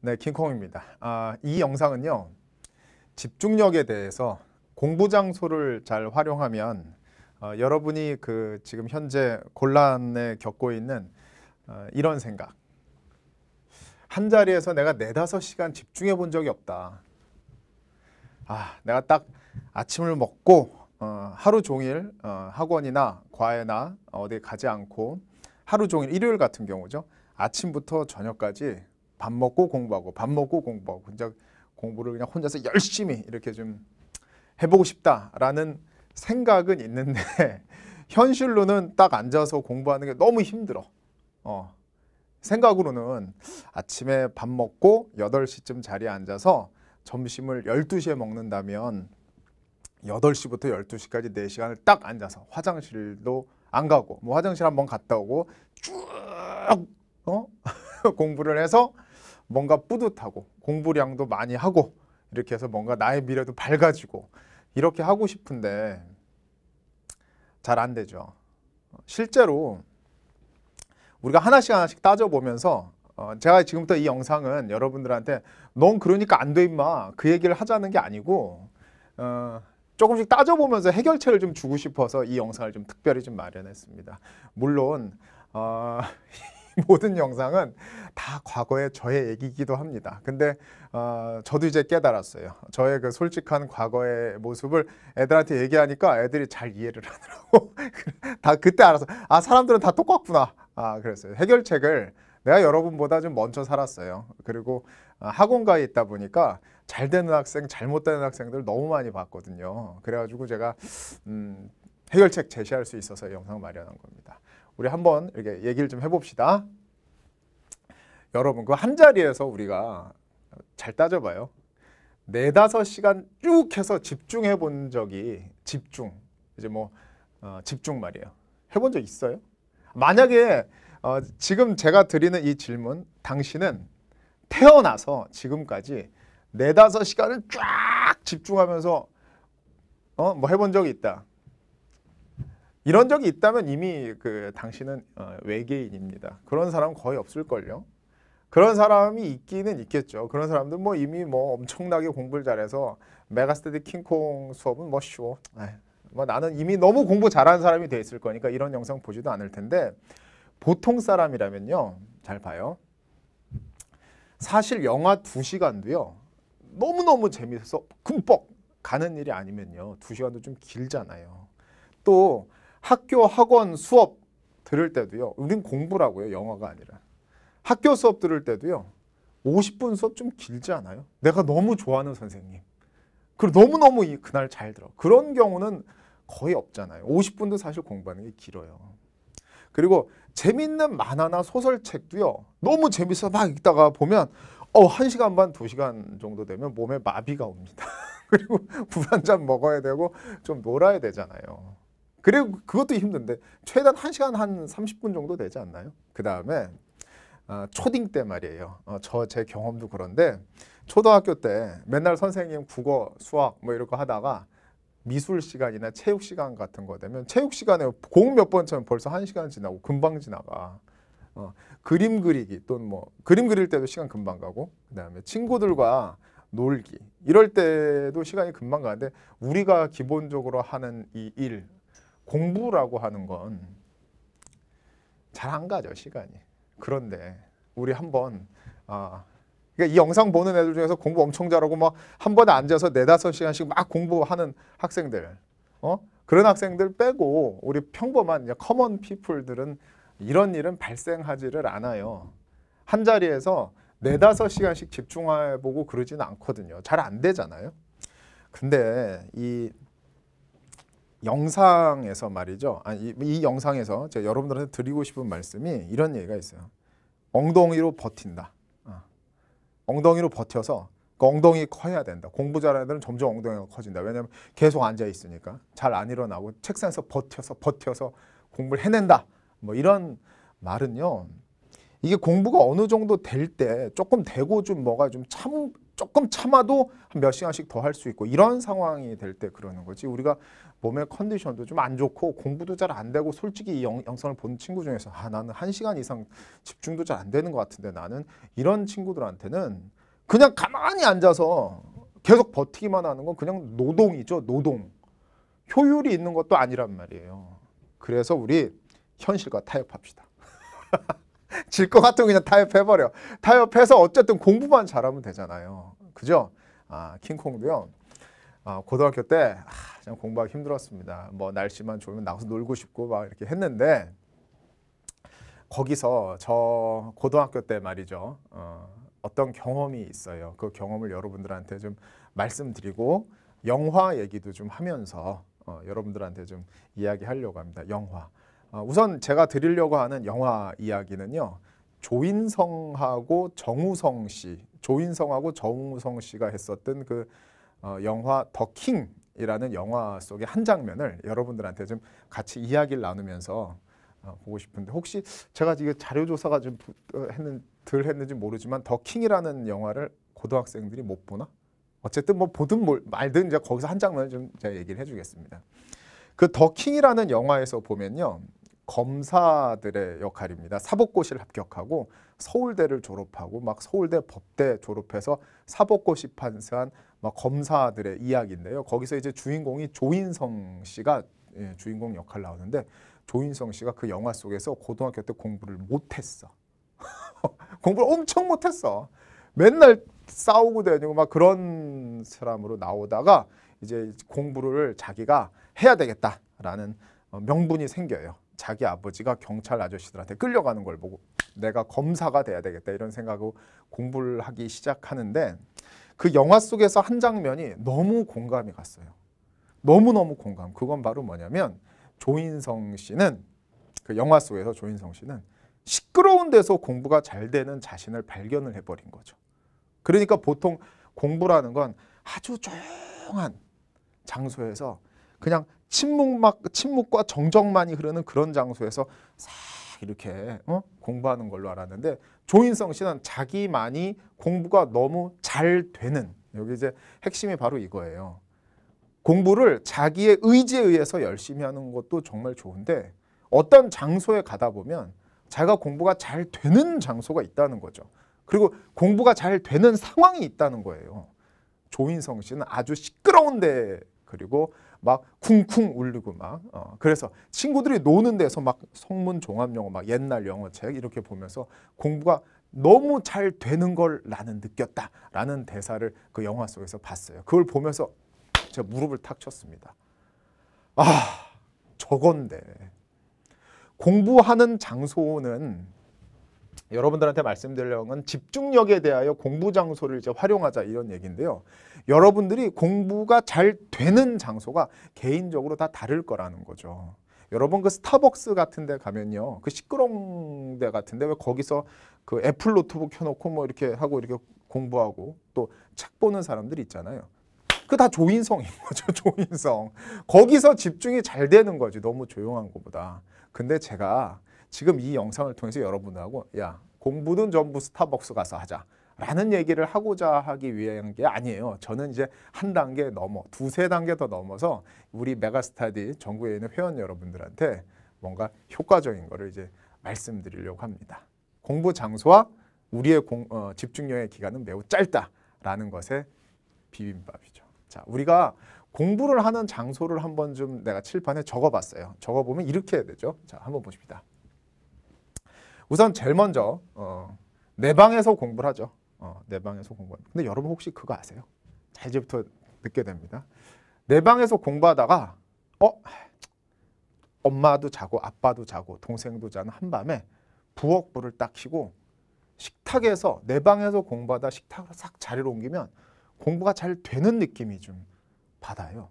네, 킹콩입니다. 아, 이 영상은요. 집중력에 대해서 공부 장소를 잘 활용하면 어, 여러분이 그 지금 현재 곤란에 겪고 있는 어, 이런 생각. 한 자리에서 내가 네다섯 시간 집중해 본 적이 없다. 아, 내가 딱 아침을 먹고 어, 하루 종일 어, 학원이나 과외나 어디 가지 않고 하루 종일 일요일 같은 경우죠. 아침부터 저녁까지 밥 먹고 공부하고 밥 먹고 공부하고 혼자 공부를 그냥 혼자서 열심히 이렇게 좀 해보고 싶다라는 생각은 있는데 현실로는 딱 앉아서 공부하는 게 너무 힘들어. 어. 생각으로는 아침에 밥 먹고 8시쯤 자리에 앉아서 점심을 12시에 먹는다면 8시부터 12시까지 4시간을 딱 앉아서 화장실도 안 가고 뭐 화장실 한번 갔다 오고 쭉 어? 공부를 해서 뭔가 뿌듯하고 공부량도 많이 하고 이렇게 해서 뭔가 나의 미래도 밝아지고 이렇게 하고 싶은데 잘 안 되죠. 실제로 우리가 하나씩 하나씩 따져보면서 어, 제가 지금부터 이 영상은 여러분들한테 넌 그러니까 안 돼 임마 그 얘기를 하자는 게 아니고 어, 조금씩 따져보면서 해결책을 좀 주고 싶어서 이 영상을 좀 특별히 좀 마련했습니다. 물론 어, 모든 영상은 다 과거의 저의 얘기이기도 합니다. 근데 어, 저도 이제 깨달았어요. 저의 그 솔직한 과거의 모습을 애들한테 얘기하니까 애들이 잘 이해를 하더라고. 다 그때 알아서 아 사람들은 다 똑같구나. 아 그랬어요. 해결책을 내가 여러분보다 좀 먼저 살았어요. 그리고 어, 학원가에 있다 보니까 잘 되는 학생, 잘못 되는 학생들 너무 많이 봤거든요. 그래가지고 제가 음, 해결책 제시할 수 있어서 영상 마련한 겁니다. 우리 한번 이렇게 얘기를 좀 해봅시다. 여러분 그 한 자리에서 우리가 잘 따져봐요. 네다섯 시간 쭉 해서 집중해 본 적이 집중 이제 뭐 어, 집중 말이에요. 해본 적 있어요? 만약에 어, 지금 제가 드리는 이 질문 당신은 태어나서 지금까지 네다섯 시간을 쫙 집중하면서 어, 뭐 해본 적이 있다. 이런 적이 있다면 이미 그 당신은 어, 외계인입니다. 그런 사람 거의 없을걸요. 그런 사람이 있기는 있겠죠. 그런 사람들 뭐 이미 뭐 엄청나게 공부를 잘해서 메가스터디 킹콩 수업은 뭐 쉬워. 에이, 뭐 나는 이미 너무 공부 잘하는 사람이 돼 있을 거니까 이런 영상 보지도 않을 텐데 보통 사람이라면요. 잘 봐요. 사실 영화 두시간도요 너무너무 재미있어서 금뻑 가는 일이 아니면요. 두시간도좀 길잖아요. 또 학교 학원 수업 들을 때도요. 우린 공부라고요. 영화가 아니라. 학교 수업 들을 때도요. 50분 수업 좀 길지 않아요? 내가 너무 좋아하는 선생님. 그리고 너무너무 그날 잘 들어. 그런 경우는 거의 없잖아요. 50분도 사실 공부하는 게 길어요. 그리고 재밌는 만화나 소설책도요. 너무 재밌어 막 읽다가 보면 어, 1시간 반, 2시간 정도 되면 몸에 마비가 옵니다. 그리고 물 한 잔 먹어야 되고 좀 놀아야 되잖아요. 그리고 그것도 힘든데 최단 1시간 한 30분 정도 되지 않나요? 그 다음에 어, 초딩 때 말이에요. 어, 저제 경험도 그런데 초등학교 때 맨날 선생님 국어, 수학 뭐 이런 거 하다가 미술 시간이나 체육 시간 같은 거 되면 체육 시간에 공 몇번 차면 벌써 한 시간 지나고 금방 지나가. 어, 그림 그리기 또는 뭐 그림 그릴 때도 시간 금방 가고 그다음에 친구들과 놀기 이럴 때도 시간이 금방 가는데 우리가 기본적으로 하는 이 일 공부라고 하는 건 잘 안 가죠 시간이. 그런데 우리 한번 아 그러니까 이 영상 보는 애들 중에서 공부 엄청 잘하고 막 한 번에 앉아서 네다섯 시간씩 막 공부하는 학생들, 어 그런 학생들 빼고 우리 평범한 common people들은 이런 일은 발생하지를 않아요. 한 자리에서 네다섯 시간씩 집중해보고 그러지는 않거든요. 잘 안 되잖아요. 근데 이 영상에서 말이죠. 아니, 이, 이 영상에서 제가 여러분들한테 드리고 싶은 말씀이 이런 얘기가 있어요. 엉덩이로 버틴다. 어. 엉덩이로 버텨서 그 엉덩이 커야 된다. 공부 잘하는 애들은 점점 엉덩이가 커진다. 왜냐하면 계속 앉아 있으니까 잘 안 일어나고 책상에서 버텨서 버텨서 공부를 해낸다. 뭐 이런 말은요. 이게 공부가 어느 정도 될 때 조금 되고 좀 뭐가 좀 참 조금 참아도 한몇 시간씩 더 할 수 있고 이런 상황이 될 때 그러는 거지. 우리가 몸의 컨디션도 좀 안 좋고 공부도 잘 안 되고 솔직히 이 영, 영상을 본 친구 중에서 아 나는 한 시간 이상 집중도 잘 안 되는 것 같은데 나는 이런 친구들한테는 그냥 가만히 앉아서 계속 버티기만 하는 건 그냥 노동이죠 노동. 효율이 있는 것도 아니란 말이에요. 그래서 우리 현실과 타협합시다 질 것 같으면 그냥 타협해버려 타협해서 어쨌든 공부만 잘하면 되잖아요 그죠? 아 킹콩도요 아, 고등학교 때 아, 참 공부하기 힘들었습니다. 뭐 날씨만 좋으면 나가서 놀고 싶고 막 이렇게 했는데 거기서 저 고등학교 때 말이죠. 어, 어떤 경험이 있어요. 그 경험을 여러분들한테 좀 말씀드리고 영화 얘기도 좀 하면서 어, 여러분들한테 좀 이야기하려고 합니다. 영화. 어, 우선 제가 드리려고 하는 영화 이야기는요. 조인성하고 정우성 씨, 조인성하고 정우성 씨가 했었던 그 어, 영화 더 킹이라는 영화 속의 한 장면을 여러분들한테 좀 같이 이야기를 나누면서 어, 보고 싶은데 혹시 제가 지금 자료 조사가 좀 했는 덜 했는지 모르지만 더 킹이라는 영화를 고등학생들이 못 보나? 어쨌든 뭐 보든 뭘 말든 이제 거기서 한 장면을 좀 제가 얘기를 해주겠습니다. 그 더 킹이라는 영화에서 보면요. 검사들의 역할입니다. 사법고시를 합격하고 서울대를 졸업하고 막 서울대 법대 졸업해서 사법고시 판사한 막 검사들의 이야기인데요. 거기서 이제 주인공이 조인성 씨가 예, 주인공 역할 나오는데 조인성 씨가 그 영화 속에서 고등학교 때 공부를 못했어. 공부를 엄청 못했어. 맨날 싸우고 다니고 막 그런 사람으로 나오다가 이제 공부를 자기가 해야 되겠다라는 어, 명분이 생겨요. 자기 아버지가 경찰 아저씨들한테 끌려가는 걸 보고 내가 검사가 돼야 되겠다 이런 생각으로 공부를 하기 시작하는데 그 영화 속에서 한 장면이 너무 공감이 갔어요. 너무너무 공감. 그건 바로 뭐냐면 조인성 씨는 그 영화 속에서 조인성 씨는 시끄러운 데서 공부가 잘 되는 자신을 발견을 해버린 거죠. 그러니까 보통 공부라는 건 아주 조용한 장소에서 그냥 침묵막 침묵과 정적만이 흐르는 그런 장소에서 싹 이렇게 어? 공부하는 걸로 알았는데 조인성 씨는 자기만이 공부가 너무 잘 되는 여기 이제 핵심이 바로 이거예요. 공부를 자기의 의지에 의해서 열심히 하는 것도 정말 좋은데 어떤 장소에 가다 보면 자기가 공부가 잘 되는 장소가 있다는 거죠. 그리고 공부가 잘 되는 상황이 있다는 거예요. 조인성 씨는 아주 시끄러운 데 그리고 막 쿵쿵 울리고 막 어, 그래서 친구들이 노는 데서 막 성문 종합 영어 막 옛날 영어 책 이렇게 보면서 공부가 너무 잘 되는 걸 나는 느꼈다라는 대사를 그 영화 속에서 봤어요. 그걸 보면서 제가 무릎을 탁 쳤습니다. 아 저건데 공부하는 장소는 여러분들한테 말씀드리려는 건 집중력에 대하여 공부 장소를 이제 활용하자 이런 얘기인데요. 여러분들이 공부가 잘 되는 장소가 개인적으로 다 다를 거라는 거죠. 여러분 그 스타벅스 같은 데 가면요. 그 시끄러운 데 같은데 왜 거기서 그 애플 노트북 켜놓고 뭐 이렇게 하고 이렇게 공부하고 또 책 보는 사람들 있잖아요. 그 다 조인성인 거죠. 조인성. 거기서 집중이 잘 되는 거지. 너무 조용한 것보다. 근데 제가 지금 이 영상을 통해서 여러분하고 야 공부는 전부 스타벅스 가서 하자. 라는 얘기를 하고자 하기 위한 게 아니에요. 저는 이제 한 단계 넘어, 두세 단계 더 넘어서 우리 메가스터디 전국에 있는 회원 여러분들한테 뭔가 효과적인 거를 이제 말씀드리려고 합니다. 공부 장소와 우리의 공, 어, 집중력의 기간은 매우 짧다라는 것의 비빔밥이죠. 자, 우리가 공부를 하는 장소를 한번 좀 내가 칠판에 적어봤어요. 적어보면 이렇게 해야 되죠. 자, 한번 보십니다. 우선 제일 먼저 어, 내 방에서 공부를 하죠. 어, 내 방에서 공부. 근데 여러분 혹시 그거 아세요? 자, 이제부터 듣게 됩니다. 내 방에서 공부하다가 어 엄마도 자고 아빠도 자고 동생도 자는 한밤에 부엌 불을 딱 켜고 식탁에서 내 방에서 공부하다 식탁으로 싹 자리를 옮기면 공부가 잘 되는 느낌이 좀 받아요.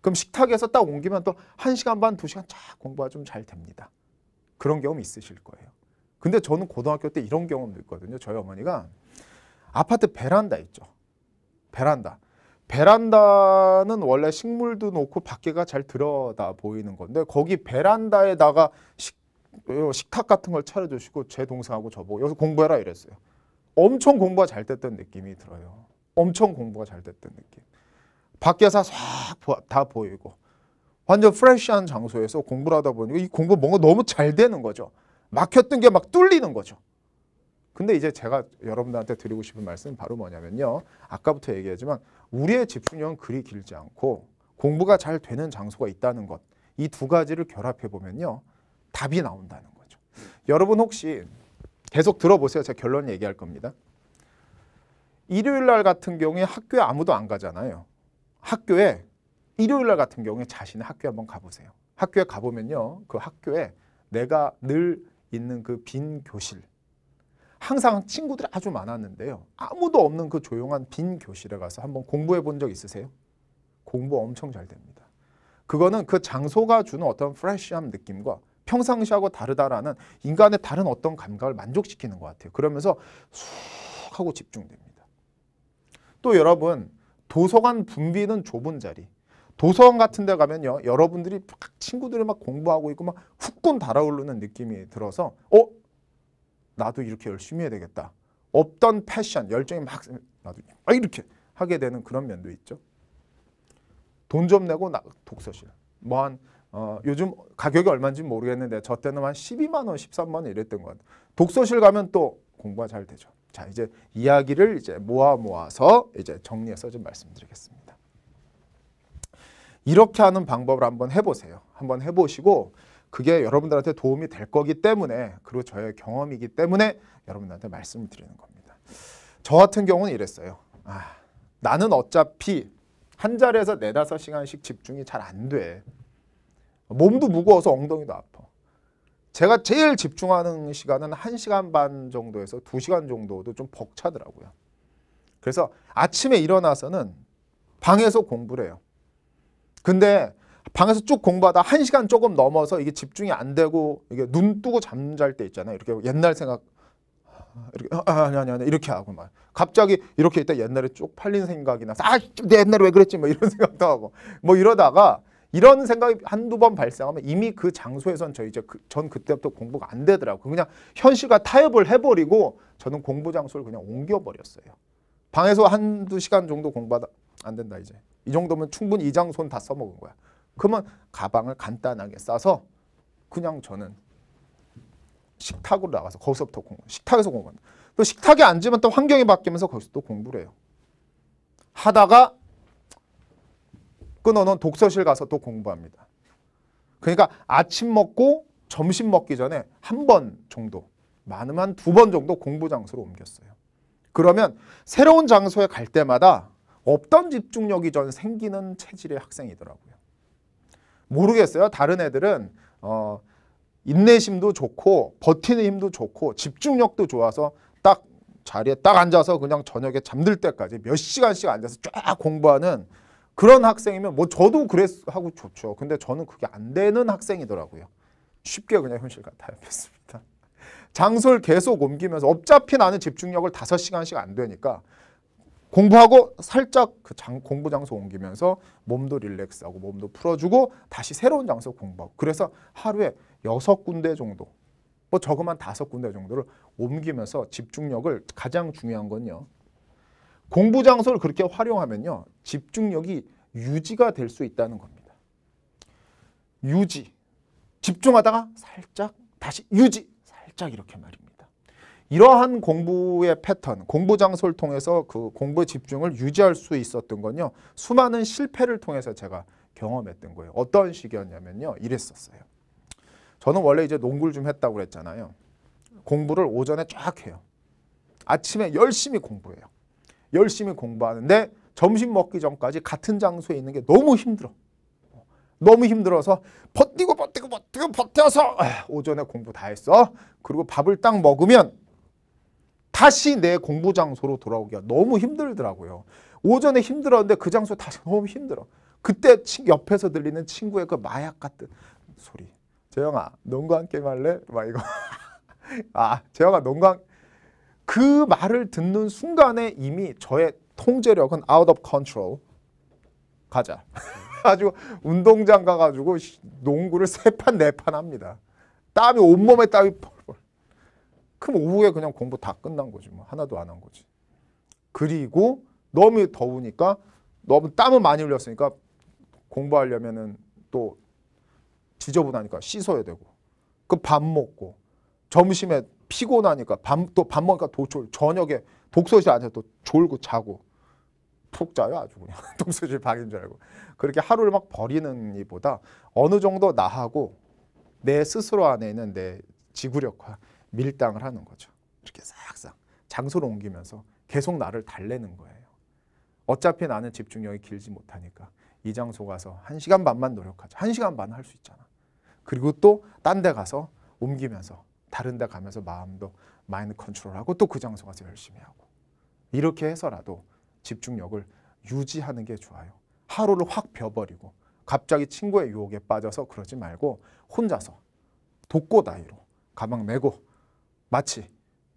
그럼 식탁에서 딱 옮기면 또 한 시간 반, 두 시간 쫙 공부가 좀 잘 됩니다. 그런 경험 있으실 거예요. 근데 저는 고등학교 때 이런 경험도 있거든요. 저희 어머니가 아파트 베란다 있죠. 베란다. 베란다는 원래 식물도 놓고 밖에가 잘 들여다 보이는 건데 거기 베란다에다가 식, 어, 식탁 같은 걸 차려주시고 제 동생하고 저보고 여기서 공부해라 이랬어요. 엄청 공부가 잘 됐던 느낌이 들어요. 엄청 공부가 잘 됐던 느낌. 밖에서 싹다 보이고 완전 프레시한 장소에서 공부를 하다 보니까 이 공부 뭔가 너무 잘 되는 거죠. 막혔던 게 막 뚫리는 거죠. 근데 이제 제가 여러분들한테 드리고 싶은 말씀은 바로 뭐냐면요. 아까부터 얘기하지만 우리의 집중력은 그리 길지 않고 공부가 잘 되는 장소가 있다는 것. 이 두 가지를 결합해 보면요. 답이 나온다는 거죠. 여러분 혹시 계속 들어보세요. 제가 결론 얘기할 겁니다. 일요일 날 같은 경우에 학교에 아무도 안 가잖아요. 학교에 일요일 날 같은 경우에 자신의 학교에 한번 가보세요. 학교에 가보면요. 그 학교에 내가 늘 있는 그 빈 교실. 항상 친구들이 아주 많았는데요. 아무도 없는 그 조용한 빈 교실에 가서 한번 공부해 본 적 있으세요? 공부 엄청 잘 됩니다. 그거는 그 장소가 주는 어떤 프레시한 느낌과 평상시하고 다르다라는 인간의 다른 어떤 감각을 만족시키는 것 같아요. 그러면서 쑥 하고 집중됩니다. 또 여러분 도서관 붐비는 좁은 자리 도서관 같은 데 가면요 여러분들이 친구들이 막 공부하고 있고 막 훅군 달아오르는 느낌이 들어서 어 나도 이렇게 열심히 해야 되겠다 없던 패션 열정이 막 나도 막 이렇게 하게 되는 그런 면도 있죠 돈 좀 내고 나 독서실 뭐한 어, 요즘 가격이 얼마인지 모르겠는데 저 때는 한 12만 원, 13만 원 이랬던 것 같아요. 독서실 가면 또 공부가 잘 되죠. 자, 이제 이야기를 이제 모아 모아서 이제 정리해서 좀 말씀드리겠습니다. 이렇게 하는 방법을 한번 해보세요. 한번 해보시고 그게 여러분들한테 도움이 될 거기 때문에 그리고 저의 경험이기 때문에 여러분들한테 말씀을 드리는 겁니다. 저 같은 경우는 이랬어요. 아, 나는 어차피 한 자리에서 네다섯 시간씩 집중이 잘 안 돼. 몸도 무거워서 엉덩이도 아파. 제가 제일 집중하는 시간은 1시간 반 정도에서 2시간 정도도 좀 벅차더라고요. 그래서 아침에 일어나서는 방에서 공부를 해요. 근데 방에서 쭉 공부하다 1시간 조금 넘어서 이게 집중이 안 되고 이게 눈 뜨고 잠잘 때 있잖아요. 이렇게 옛날 생각 이렇게 아, 아니 아니 아니 이렇게 하고 막 갑자기 이렇게 있다 옛날에 쭉 팔린 생각이 나서 아, 내 옛날에 왜 그랬지 뭐 이런 생각도 하고 뭐 이러다가 이런 생각이 한두 번 발생하면 이미 그 장소에선 저 이제 그, 전 그때부터 공부가 안 되더라고요. 그냥 현실과 타협을 해버리고 저는 공부 장소를 그냥 옮겨버렸어요. 방에서 한두 시간 정도 공부하다 안 된다 이제. 이 정도면 충분히 이 장소는 다 써먹은 거야. 그러면 가방을 간단하게 싸서 그냥 저는 식탁으로 나가서 거기서부터 공부, 식탁에서 공부한다. 또 식탁에 앉으면 또 환경이 바뀌면서 거기서 또 공부를 해요. 하다가 끊어놓은 독서실 가서 또 공부합니다. 그러니까 아침 먹고 점심 먹기 전에 한 번 정도, 많으면 두 번 정도 공부 장소로 옮겼어요. 그러면 새로운 장소에 갈 때마다 없던 집중력이 전 생기는 체질의 학생이더라고요. 모르겠어요. 다른 애들은 어, 인내심도 좋고 버티는 힘도 좋고 집중력도 좋아서 딱 자리에 딱 앉아서 그냥 저녁에 잠들 때까지 몇 시간씩 앉아서 쫙 공부하는 그런 학생이면 뭐 저도 그랬 하고 좋죠. 근데 저는 그게 안 되는 학생이더라고요. 쉽게 그냥 현실과 타협했습니다. 장소를 계속 옮기면서 어차피 나는 집중력을 다섯 시간씩 안 되니까 공부하고 살짝 그 장, 공부 장소 옮기면서 몸도 릴렉스하고 몸도 풀어주고 다시 새로운 장소 공부하고 그래서 하루에 여섯 군데 정도 뭐 적으면 다섯 군데 정도를 옮기면서 집중력을 가장 중요한 건요 공부 장소를 그렇게 활용하면요. 집중력이 유지가 될 수 있다는 겁니다. 유지. 집중하다가 살짝 다시 유지. 살짝 이렇게 말입니다. 이러한 공부의 패턴, 공부 장소를 통해서 그 공부의 집중을 유지할 수 있었던 건요. 수많은 실패를 통해서 제가 경험했던 거예요. 어떤 식이었냐면요. 이랬었어요. 저는 원래 이제 농구를 좀 했다고 그랬잖아요. 공부를 오전에 쫙 해요. 아침에 열심히 공부해요. 열심히 공부하는데 점심 먹기 전까지 같은 장소에 있는 게 너무 힘들어. 너무 힘들어서 버티고 버티고 버티고 버텨서 오전에 공부 다 했어. 그리고 밥을 딱 먹으면 다시 내 공부 장소로 돌아오기가 너무 힘들더라고요. 오전에 힘들었는데 그 장소 다시 너무 힘들어. 그때 옆에서 들리는 친구의 그 마약 같은 소리. 재영아, 농구 한 게임 할래? 막 이거. 아, 재영아, 농구 한 그 말을 듣는 순간에 이미 저의 통제력은 out of control. 가자. 가지고 운동장 가가지고 농구를 세 판 네 판 합니다. 땀이 온몸에 땀이. 그럼 오후에 그냥 공부 다 끝난 거지 뭐. 하나도 안 한 거지. 그리고 너무 더우니까 너무 땀을 많이 흘렸으니까 공부하려면은 또 지저분하니까 씻어야 되고. 그 밥 먹고. 점심에 피곤하니까 또밥 먹으니까 도졸 저녁에 독서실 안에서 또 졸고 자고. 푹 자요 아주 그냥. 독서실 박인 줄 알고. 그렇게 하루를 막 버리는 이보다 어느 정도 나하고 내 스스로 안에 있는 내 지구력화 밀당을 하는 거죠. 이렇게 싹싹 장소를 옮기면서 계속 나를 달래는 거예요. 어차피 나는 집중력이 길지 못하니까 이 장소 가서 한 시간 반만 노력하자. 한 시간 반 할 수 있잖아. 그리고 또 딴 데 가서 옮기면서 다른 데 가면서 마음도 마인드 컨트롤하고 또 그 장소 가서 열심히 하고. 이렇게 해서라도 집중력을 유지하는 게 좋아요. 하루를 확 벼버리고 갑자기 친구의 유혹에 빠져서 그러지 말고 혼자서 독고다이로 가방 메고 마치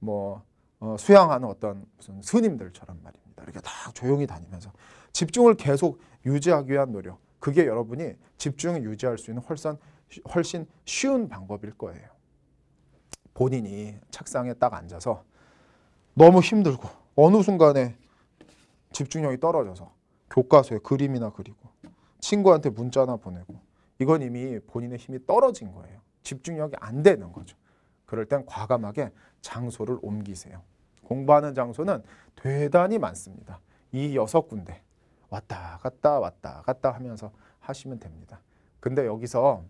뭐 어, 수양하는 어떤 무슨 스님들처럼 말입니다. 이렇게 딱 조용히 다니면서 집중을 계속 유지하기 위한 노력. 그게 여러분이 집중을 유지할 수 있는 훨씬 훨씬 쉬운 방법일 거예요. 본인이 책상에 딱 앉아서 너무 힘들고 어느 순간에 집중력이 떨어져서 교과서에 그림이나 그리고 친구한테 문자나 보내고 이건 이미 본인의 힘이 떨어진 거예요. 집중력이 안 되는 거죠. 그럴 땐 과감하게 장소를 옮기세요. 공부하는 장소는 대단히 많습니다. 이 여섯 군데 왔다 갔다 왔다 갔다 하면서 하시면 됩니다. 근데 여기서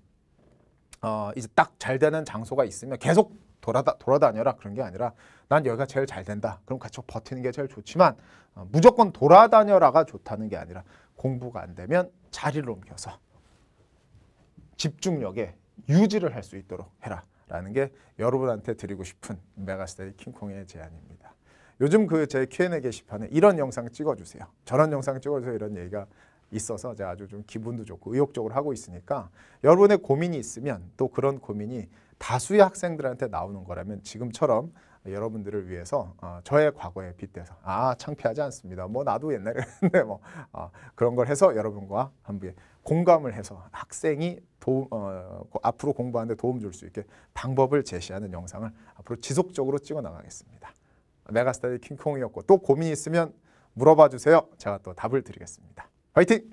어, 이제 딱 잘 되는 장소가 있으면 계속 돌아다, 돌아다녀라 그런 게 아니라 난 여기가 제일 잘 된다. 그럼 같이 버티는 게 제일 좋지만 어, 무조건 돌아다녀라가 좋다는 게 아니라 공부가 안 되면 자리를 옮겨서 집중력에 유지를 할 수 있도록 해라. 라는 게 여러분한테 드리고 싶은 메가스테이 킹콩의 제안입니다. 요즘 그 제 Q&A 게시판에 이런 영상 찍어주세요. 저런 영상 찍어주세요. 이런 얘기가 있어서 제가 아주 좀 기분도 좋고 의욕적으로 하고 있으니까 여러분의 고민이 있으면 또 그런 고민이 다수의 학생들한테 나오는 거라면 지금처럼 여러분들을 위해서 어, 저의 과거에 빗대서 아 창피하지 않습니다. 뭐 나도 옛날에 했는데 뭐 어, 그런 걸 해서 여러분과 함께 공감을 해서 학생이 도움, 어, 앞으로 공부하는데 도움 줄 수 있게 방법을 제시하는 영상을 앞으로 지속적으로 찍어 나가겠습니다. 메가스타의 킹콩이었고 또 고민 있으면 물어봐 주세요. 제가 또 답을 드리겠습니다. 화이팅!